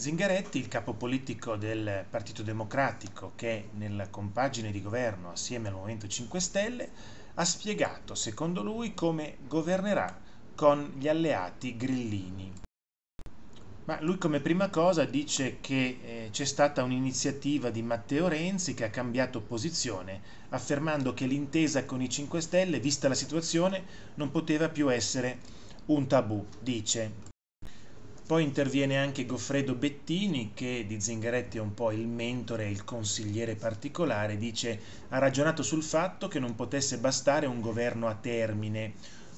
Zingaretti, il capo politico del Partito Democratico che nella compagine di governo assieme al Movimento 5 Stelle ha spiegato, secondo lui, come governerà con gli alleati grillini. Ma lui come prima cosa dice che eh, c'è stata un'iniziativa di Matteo Renzi che ha cambiato posizione, affermando che l'intesa con i 5 Stelle, vista la situazione, non poteva più essere un tabù, dice. Poi interviene anche Goffredo Bettini, che di Zingaretti è un po' il mentore e il consigliere particolare, dice ha ragionato sul fatto che non potesse bastare un governo a termine.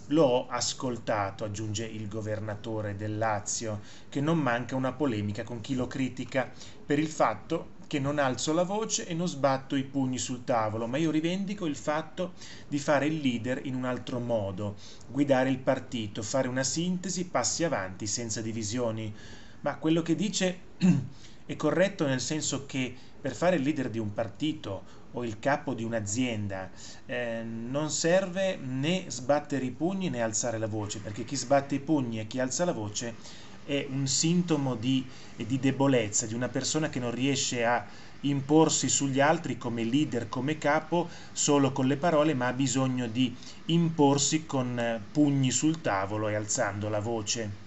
L'ho ascoltato, aggiunge il governatore del Lazio, che non manca una polemica con chi lo critica per il fatto che non alzo la voce e non sbatto i pugni sul tavolo, ma io rivendico il fatto di fare il leader in un altro modo, guidare il partito, fare una sintesi, passi avanti senza divisioni. Ma quello che dice è corretto nel senso che per fare il leader di un partito o il capo di un'azienda eh, non serve né sbattere i pugni né alzare la voce, perché chi sbatte i pugni e chi alza la voce è un sintomo di, di debolezza, di una persona che non riesce a imporsi sugli altri come leader, come capo, solo con le parole, ma ha bisogno di imporsi con eh, pugni sul tavolo e alzando la voce.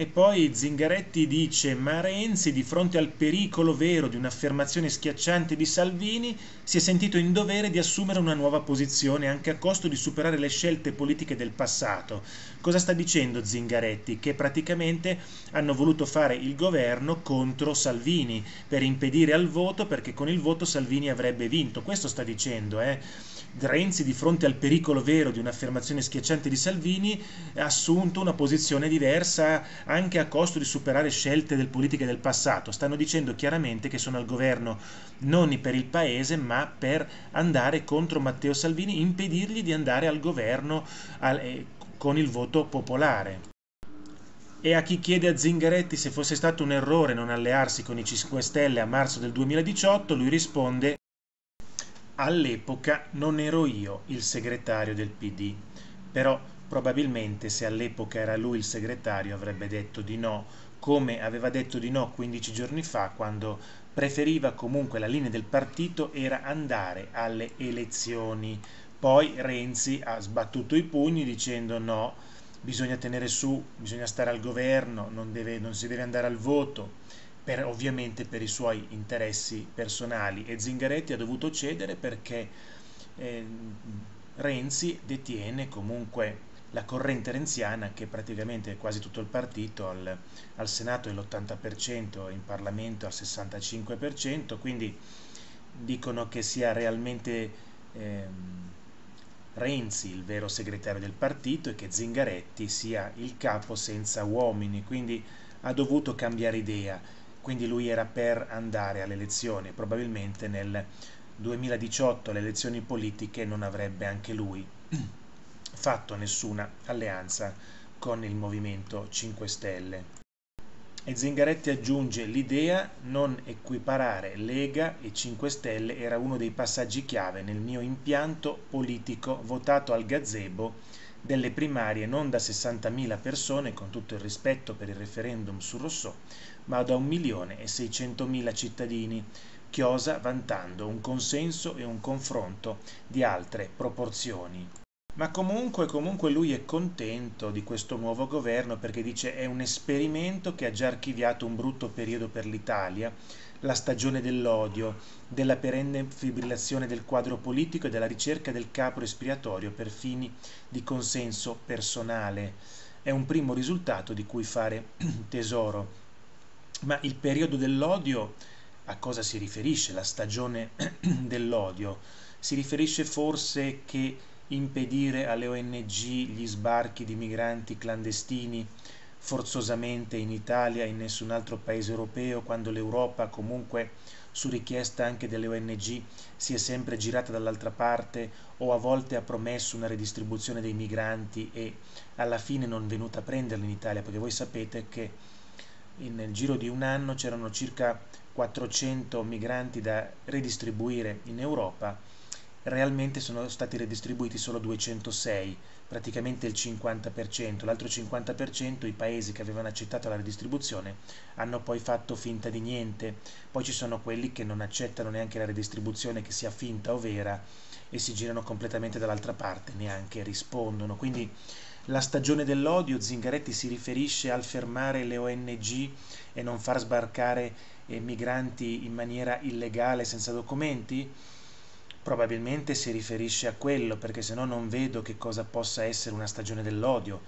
E poi Zingaretti dice: Ma Renzi, di fronte al pericolo vero di un'affermazione schiacciante di Salvini, si è sentito in dovere di assumere una nuova posizione, anche a costo di superare le scelte politiche del passato. Cosa sta dicendo Zingaretti? Che praticamente hanno voluto fare il governo contro Salvini per impedire al voto, perché con il voto Salvini avrebbe vinto. Questo sta dicendo, eh? Renzi, di fronte al pericolo vero di un'affermazione schiacciante di Salvini, ha assunto una posizione diversa anche a costo di superare scelte del politiche del passato. Stanno dicendo chiaramente che sono al governo non per il paese, ma per andare contro Matteo Salvini, impedirgli di andare al governo al, eh, con il voto popolare. E a chi chiede a Zingaretti se fosse stato un errore non allearsi con i 5 Stelle a marzo del 2018, lui risponde All'epoca non ero io il segretario del PD, però probabilmente se all'epoca era lui il segretario avrebbe detto di no, come aveva detto di no 15 giorni fa quando preferiva comunque la linea del partito era andare alle elezioni. Poi Renzi ha sbattuto i pugni dicendo no, bisogna tenere su, bisogna stare al governo, non, deve, non si deve andare al voto per, ovviamente per i suoi interessi personali e Zingaretti ha dovuto cedere perché eh, Renzi detiene comunque la corrente renziana che praticamente quasi tutto il partito, al, al Senato è l'80%, in Parlamento al 65%, quindi dicono che sia realmente eh, Renzi il vero segretario del partito e che Zingaretti sia il capo senza uomini, quindi ha dovuto cambiare idea. Quindi lui era per andare alle elezioni, probabilmente nel 2018 alle elezioni politiche non avrebbe anche lui fatto nessuna alleanza con il Movimento 5 Stelle. E Zingaretti aggiunge l'idea non equiparare Lega e 5 Stelle era uno dei passaggi chiave nel mio impianto politico votato al gazebo delle primarie non da 60.000 persone, con tutto il rispetto per il referendum su Rousseau, ma da 1.600.000 cittadini, chiosa vantando un consenso e un confronto di altre proporzioni. Ma comunque, comunque lui è contento di questo nuovo governo perché dice è un esperimento che ha già archiviato un brutto periodo per l'Italia, la stagione dell'odio, della perenne fibrillazione del quadro politico e della ricerca del capo respiratorio per fini di consenso personale. È un primo risultato di cui fare tesoro. Ma il periodo dell'odio a cosa si riferisce? La stagione dell'odio? Si riferisce forse che impedire alle ONG gli sbarchi di migranti clandestini forzosamente in Italia e in nessun altro paese europeo, quando l'Europa comunque su richiesta anche delle ONG si è sempre girata dall'altra parte o a volte ha promesso una redistribuzione dei migranti e alla fine non è venuta a prenderli in Italia, perché voi sapete che nel giro di un anno c'erano circa 400 migranti da redistribuire in Europa, realmente sono stati redistribuiti solo 206 praticamente il 50%, l'altro 50% i paesi che avevano accettato la redistribuzione hanno poi fatto finta di niente, poi ci sono quelli che non accettano neanche la redistribuzione che sia finta o vera e si girano completamente dall'altra parte, neanche rispondono. Quindi la stagione dell'odio, Zingaretti si riferisce al fermare le ONG e non far sbarcare eh, migranti in maniera illegale senza documenti? Probabilmente si riferisce a quello, perché se no non vedo che cosa possa essere una stagione dell'odio.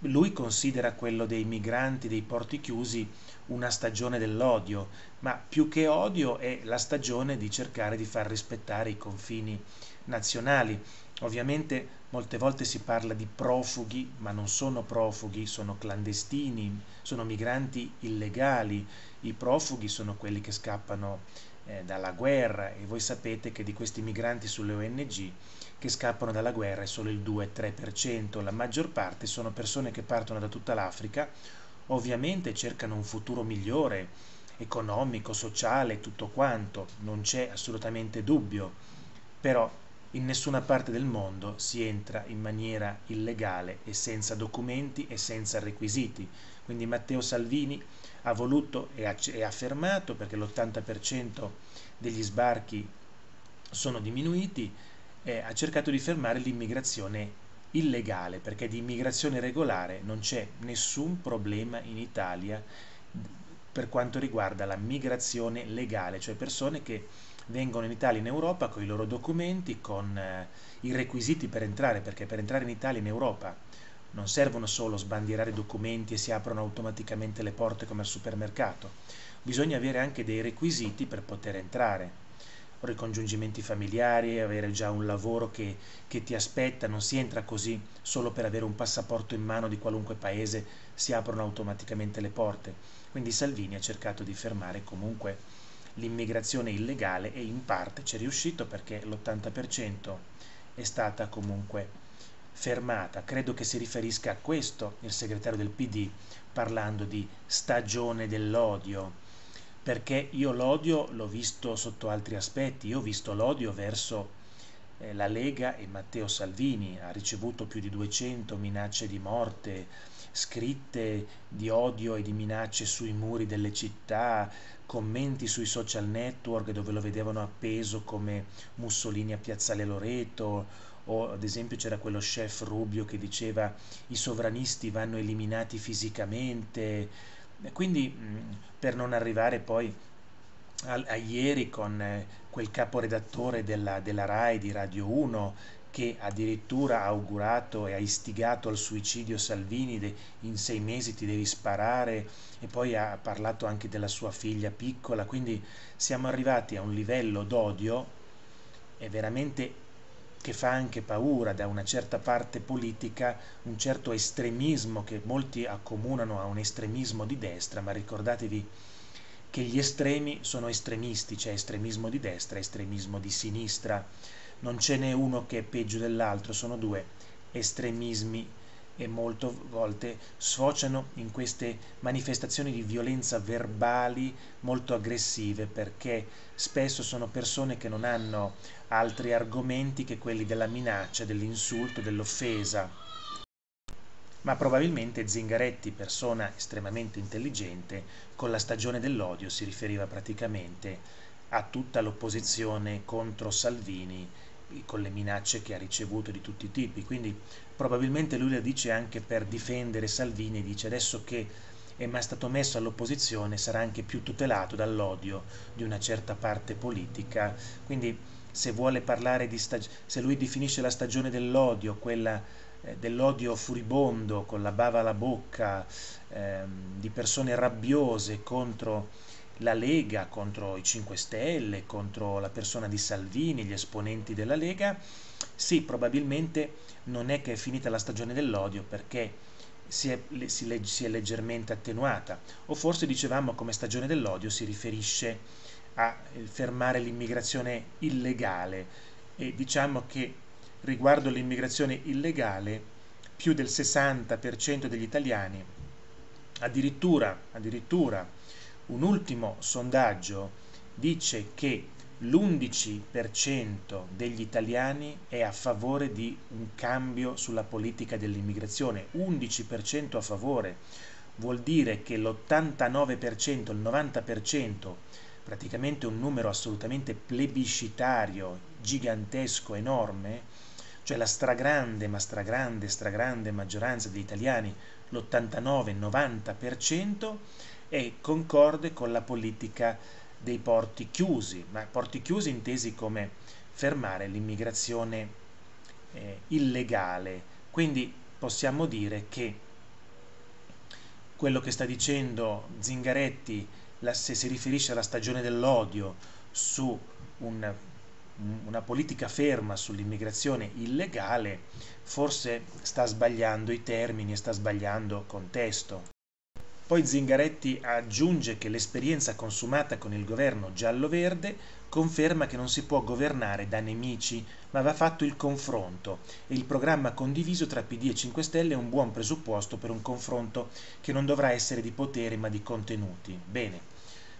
Lui considera quello dei migranti, dei porti chiusi, una stagione dell'odio, ma più che odio è la stagione di cercare di far rispettare i confini nazionali. Ovviamente molte volte si parla di profughi, ma non sono profughi, sono clandestini, sono migranti illegali. I profughi sono quelli che scappano eh, dalla guerra e voi sapete che di questi migranti sulle ONG che scappano dalla guerra è solo il 2-3%, la maggior parte sono persone che partono da tutta l'Africa, ovviamente cercano un futuro migliore, economico, sociale, tutto quanto, non c'è assolutamente dubbio, però in nessuna parte del mondo si entra in maniera illegale e senza documenti e senza requisiti. Quindi Matteo Salvini ha voluto e ha, affermato, perché l'80% degli sbarchi sono diminuiti, eh, ha cercato di fermare l'immigrazione illegale, perché di immigrazione regolare non c'è nessun problema in Italia per quanto riguarda la migrazione legale, cioè persone che vengono in Italia e in Europa con i loro documenti, con eh, i requisiti per entrare, perché per entrare in Italia e in Europa non servono solo sbandierare documenti e si aprono automaticamente le porte come al supermercato, bisogna avere anche dei requisiti per poter entrare. Ora i congiungimenti familiari, avere già un lavoro che, che ti aspetta, non si entra così solo per avere un passaporto in mano di qualunque paese, si aprono automaticamente le porte. Quindi Salvini ha cercato di fermare comunque l'immigrazione illegale e in parte ci è riuscito perché l'80% è stata comunque fermata. Credo che si riferisca a questo il segretario del PD parlando di stagione dell'odio, perché io l'odio l'ho visto sotto altri aspetti, io ho visto l'odio verso eh, la Lega e Matteo Salvini, ha ricevuto più di 200 minacce di morte, scritte di odio e di minacce sui muri delle città, commenti sui social network dove lo vedevano appeso come Mussolini a Piazzale Loreto o ad esempio c'era quello chef Rubio che diceva i sovranisti vanno eliminati fisicamente, quindi per non arrivare poi a, a ieri con eh, quel caporedattore della, della RAI di Radio 1 che addirittura ha augurato e ha istigato al suicidio Salvini, de, in sei mesi ti devi sparare, e poi ha parlato anche della sua figlia piccola, quindi siamo arrivati a un livello d'odio è veramente che fa anche paura da una certa parte politica, un certo estremismo che molti accomunano a un estremismo di destra, ma ricordatevi che gli estremi sono estremisti, c'è estremismo di destra estremismo di sinistra, non ce n'è uno che è peggio dell'altro, sono due estremismi e molte volte sfociano in queste manifestazioni di violenza verbali molto aggressive perché spesso sono persone che non hanno altri argomenti che quelli della minaccia, dell'insulto, dell'offesa. Ma probabilmente Zingaretti, persona estremamente intelligente, con la stagione dell'odio si riferiva praticamente a tutta l'opposizione contro Salvini con le minacce che ha ricevuto di tutti i tipi. Quindi probabilmente lui la dice anche per difendere Salvini, dice adesso che è mai stato messo all'opposizione sarà anche più tutelato dall'odio di una certa parte politica. Quindi se vuole parlare di stag- se lui definisce la stagione dell'odio, quella eh, dell'odio furibondo con la bava alla bocca, ehm, di persone rabbiose contro la Lega contro i 5 Stelle, contro la persona di Salvini, gli esponenti della Lega, sì, probabilmente non è che è finita la stagione dell'odio perché si è, si, si è leggermente attenuata, o forse dicevamo come stagione dell'odio si riferisce a eh, fermare l'immigrazione illegale. E diciamo che riguardo l'immigrazione illegale più del 60% degli italiani addirittura, addirittura un ultimo sondaggio dice che l'11% degli italiani è a favore di un cambio sulla politica dell'immigrazione, 11% a favore, vuol dire che l'89%, il 90%, praticamente un numero assolutamente plebiscitario, gigantesco, enorme, cioè la stragrande, ma stragrande, stragrande maggioranza degli italiani, l'89-90%, è concorde con la politica dei porti chiusi, ma porti chiusi intesi come fermare l'immigrazione eh, illegale. Quindi possiamo dire che quello che sta dicendo Zingaretti, la, se si riferisce alla stagione dell'odio su un, una politica ferma sull'immigrazione illegale, forse sta sbagliando i termini e sta sbagliando il contesto. Poi Zingaretti aggiunge che l'esperienza consumata con il governo giallo-verde conferma che non si può governare da nemici, ma va fatto il confronto e il programma condiviso tra PD e 5 Stelle è un buon presupposto per un confronto che non dovrà essere di potere ma di contenuti. Bene,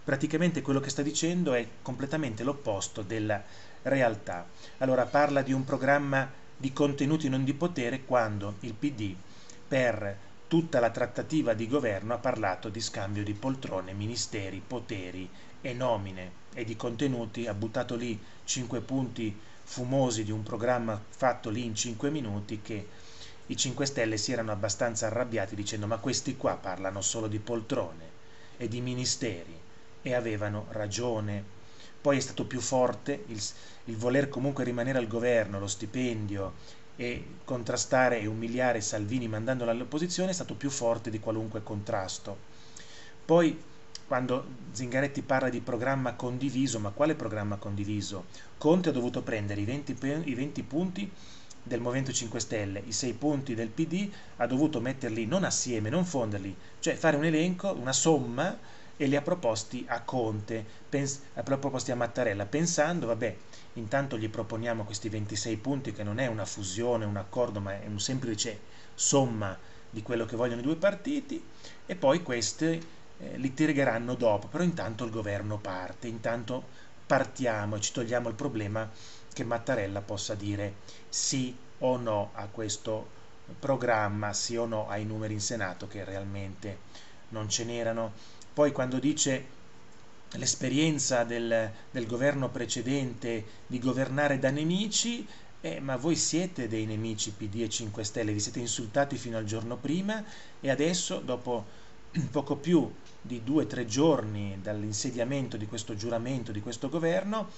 praticamente quello che sta dicendo è completamente l'opposto della realtà. Allora parla di un programma di contenuti non di potere quando il PD per tutta la trattativa di governo ha parlato di scambio di poltrone, ministeri, poteri e nomine e di contenuti, ha buttato lì cinque punti fumosi di un programma fatto lì in cinque minuti che i 5 Stelle si erano abbastanza arrabbiati dicendo ma questi qua parlano solo di poltrone e di ministeri e avevano ragione. Poi è stato più forte il, il voler comunque rimanere al governo, lo stipendio e contrastare e umiliare Salvini mandandolo all'opposizione è stato più forte di qualunque contrasto. Poi quando Zingaretti parla di programma condiviso, ma quale programma condiviso? Conte ha dovuto prendere i 20, i 20 punti del Movimento 5 Stelle, i 6 punti del PD, ha dovuto metterli non assieme, non fonderli, cioè fare un elenco, una somma e li ha proposti a Conte, pens- ha proposti a Mattarella, pensando, vabbè, intanto gli proponiamo questi 26 punti che non è una fusione, un accordo, ma è un semplice somma di quello che vogliono i due partiti e poi questi eh, li tirgheranno dopo, però intanto il governo parte, intanto partiamo e ci togliamo il problema che Mattarella possa dire sì o no a questo programma, sì o no ai numeri in Senato che realmente non ce n'erano poi quando dice l'esperienza del, del, governo precedente di governare da nemici, eh, ma voi siete dei nemici PD e 5 Stelle, vi siete insultati fino al giorno prima e adesso, dopo poco più di due o tre giorni dall'insediamento di questo giuramento, di questo governo,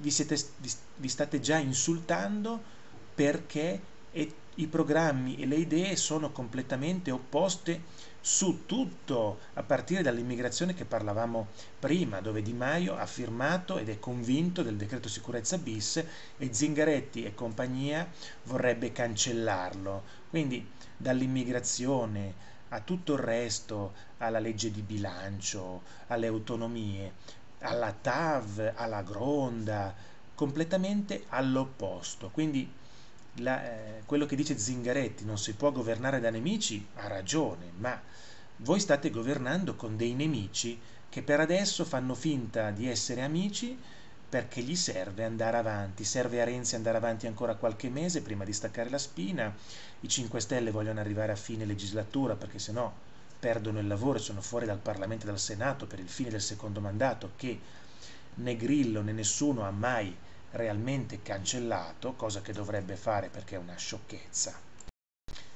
vi, siete, vi, vi state già insultando perché i programmi e le idee sono completamente opposte su tutto, a partire dall'immigrazione che parlavamo prima, dove Di Maio ha firmato ed è convinto del decreto sicurezza bis e Zingaretti e compagnia vorrebbe cancellarlo. Quindi dall'immigrazione a tutto il resto, alla legge di bilancio, alle autonomie, alla TAV, alla Gronda, completamente all'opposto. Quindi la, eh, quello che dice Zingaretti, non si può governare da nemici, ha ragione, ma voi state governando con dei nemici che per adesso fanno finta di essere amici perché gli serve andare avanti, serve a Renzi andare avanti ancora qualche mese prima di staccare la spina, i 5 Stelle vogliono arrivare a fine legislatura perché se no perdono il lavoro e sono fuori dal Parlamento e dal Senato per il fine del secondo mandato che né Grillo né nessuno ha mai realmente cancellato, cosa che dovrebbe fare perché è una sciocchezza.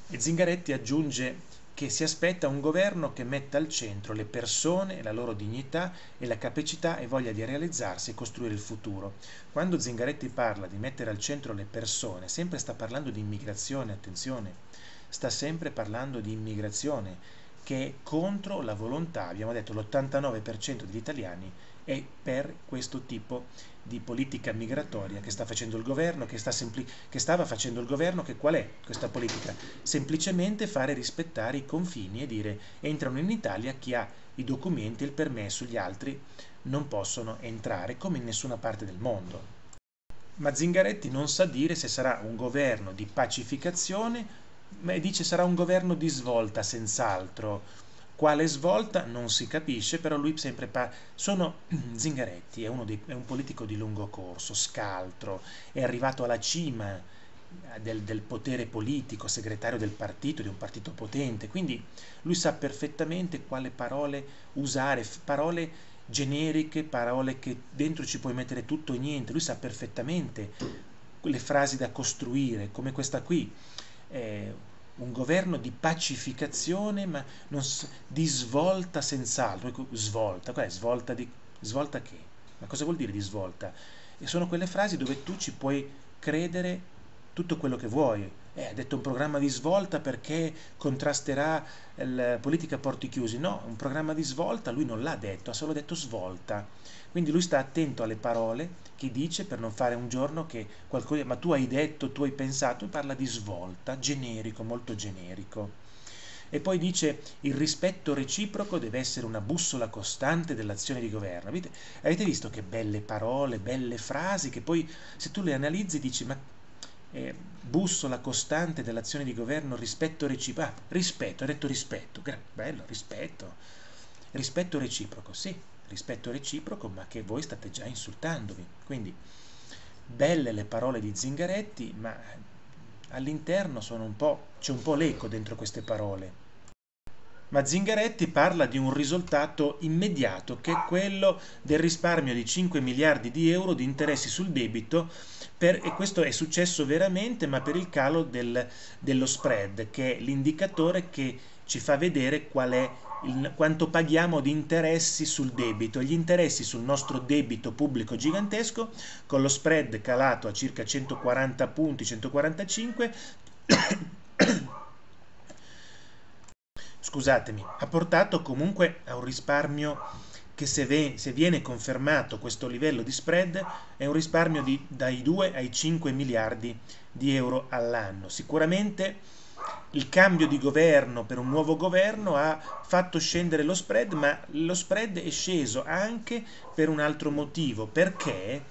E Zingaretti aggiunge che si aspetta un governo che metta al centro le persone, la loro dignità e la capacità e voglia di realizzarsi e costruire il futuro. Quando Zingaretti parla di mettere al centro le persone, sempre sta parlando di immigrazione, attenzione, sta sempre parlando di immigrazione che è contro la volontà, abbiamo detto l'89% degli italiani è per questo tipo di politica migratoria che sta facendo il governo, che, sta che stava facendo il governo, che qual è questa politica? Semplicemente fare rispettare i confini e dire entrano in Italia chi ha i documenti il permesso, gli altri non possono entrare come in nessuna parte del mondo. Ma Zingaretti non sa dire se sarà un governo di pacificazione, ma dice sarà un governo di svolta senz'altro, Quale svolta non si capisce, però lui sempre parla. Sono Zingaretti, è, dei, è, un politico di lungo corso, scaltro, è arrivato alla cima del, del, potere politico, segretario del partito, di un partito potente, quindi lui sa perfettamente quale parole usare, parole generiche, parole che dentro ci puoi mettere tutto e niente, lui sa perfettamente le frasi da costruire, come questa qui. Eh, un governo di pacificazione, ma non, di svolta senz'altro. Svolta, qual è svolta di... Svolta che? Ma cosa vuol dire di svolta? E sono quelle frasi dove tu ci puoi credere tutto quello che vuoi. Eh, ha detto un programma di svolta perché contrasterà la politica a porti chiusi. No, un programma di svolta lui non l'ha detto, ha solo detto svolta. Quindi lui sta attento alle parole che dice per non fare un giorno che qualcosa, ma tu hai detto, tu hai pensato, parla di svolta, generico, molto generico. E poi dice il rispetto reciproco deve essere una bussola costante dell'azione di governo. Avete, avete visto che belle parole, belle frasi che poi se tu le analizzi dici ma eh, bussola costante dell'azione di governo, rispetto reciproco. Ah, rispetto, ha detto rispetto, bello, rispetto. Rispetto reciproco, sì, rispetto reciproco, ma che voi state già insultandovi. Quindi, belle le parole di Zingaretti, ma all'interno c'è un po' l'eco dentro queste parole. Ma Zingaretti parla di un risultato immediato, che è quello del risparmio di 5 miliardi di euro di interessi sul debito, per, e questo è successo veramente, ma per il calo del, dello spread, che è l'indicatore che ci fa vedere qual è il, quanto paghiamo di interessi sul debito. Gli interessi sul nostro debito pubblico gigantesco, con lo spread calato a circa 140 punti, 145, scusatemi, ha portato comunque a un risparmio che se, ve, se, viene confermato questo livello di spread è un risparmio di, dai 2 ai 5 miliardi di euro all'anno. Sicuramente il cambio di governo per un nuovo governo ha fatto scendere lo spread, ma lo spread è sceso anche per un altro motivo, perché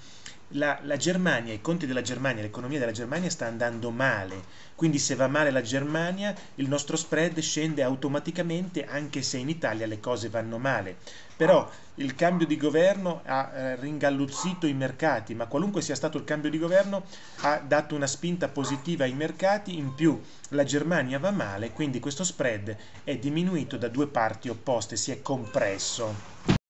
la, la, Germania, i conti della Germania, l'economia della Germania sta andando male, quindi se va male la Germania il nostro spread scende automaticamente anche se in Italia le cose vanno male. Però il cambio di governo ha eh, ringalluzzito i mercati, ma qualunque sia stato il cambio di governo ha dato una spinta positiva ai mercati, in più la Germania va male, quindi questo spread è diminuito da due parti opposte, si è compresso.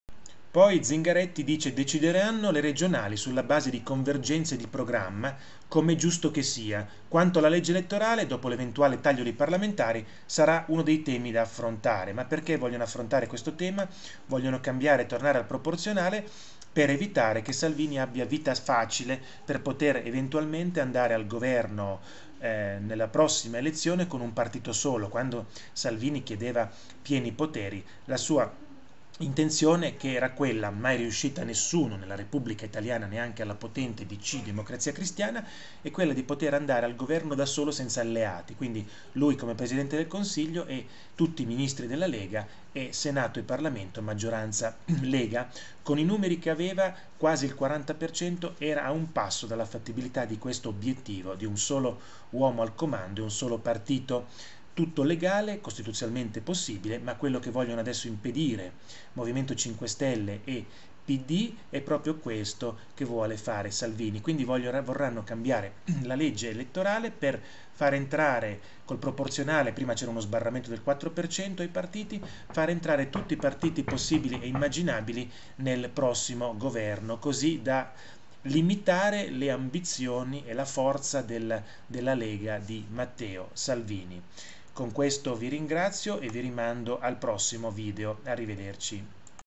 Poi Zingaretti dice decideranno le regionali sulla base di convergenze di programma, come giusto che sia. Quanto alla legge elettorale, dopo l'eventuale taglio dei parlamentari, sarà uno dei temi da affrontare. Ma perché vogliono affrontare questo tema? Vogliono cambiare e tornare al proporzionale per evitare che Salvini abbia vita facile per poter eventualmente andare al governo eh, nella prossima elezione con un partito solo. Quando Salvini chiedeva pieni poteri, la sua intenzione che era quella, mai riuscita a nessuno nella Repubblica Italiana, neanche alla potente DC Democrazia Cristiana, è quella di poter andare al governo da solo senza alleati, quindi lui come Presidente del Consiglio e tutti i ministri della Lega e Senato e Parlamento, maggioranza Lega, con i numeri che aveva quasi il 40% era a un passo dalla fattibilità di questo obiettivo, di un solo uomo al comando e un solo partito tutto legale, costituzionalmente possibile, ma quello che vogliono adesso impedire Movimento 5 Stelle e PD è proprio questo che vuole fare Salvini. Quindi vogliono, vorranno cambiare la legge elettorale per far entrare col proporzionale, prima c'era uno sbarramento del 4% ai partiti, far entrare tutti i partiti possibili e immaginabili nel prossimo governo, così da limitare le ambizioni e la forza del, della Lega di Matteo Salvini. Con questo vi ringrazio e vi rimando al prossimo video. Arrivederci.